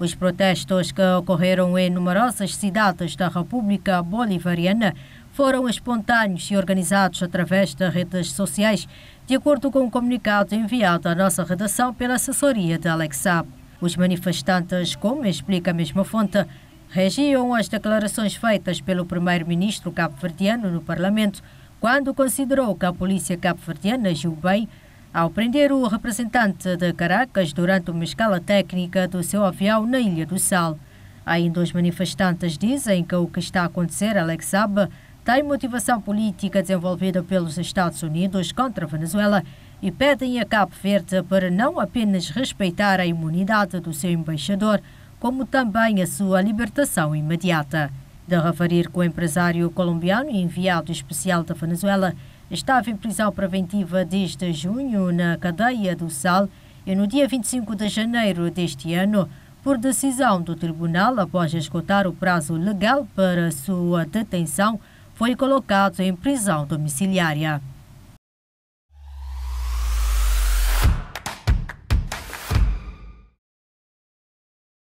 Os protestos que ocorreram em numerosas cidades da República Bolivariana foram espontâneos e organizados através das redes sociais, de acordo com um comunicado enviado à nossa redação pela assessoria de Alex Os manifestantes, como explica a mesma fonte, reagiam às declarações feitas pelo primeiro-ministro cabo-verdiano no Parlamento, quando considerou que a polícia cabo-verdiana agiu bem ao prender o representante de Caracas durante uma escala técnica do seu avião na Ilha do Sal. Ainda os manifestantes dizem que o que está a acontecer, Alex sabe, tem motivação política desenvolvida pelos Estados Unidos contra a Venezuela e pedem a Cabo Verde para não apenas respeitar a imunidade do seu embaixador, como também a sua libertação imediata. De referir que o empresário colombiano e enviado especial da Venezuela estava em prisão preventiva desde junho na cadeia do Sal e no dia 25 de janeiro deste ano, por decisão do tribunal, após esgotar o prazo legal para sua detenção, foi colocado em prisão domiciliária.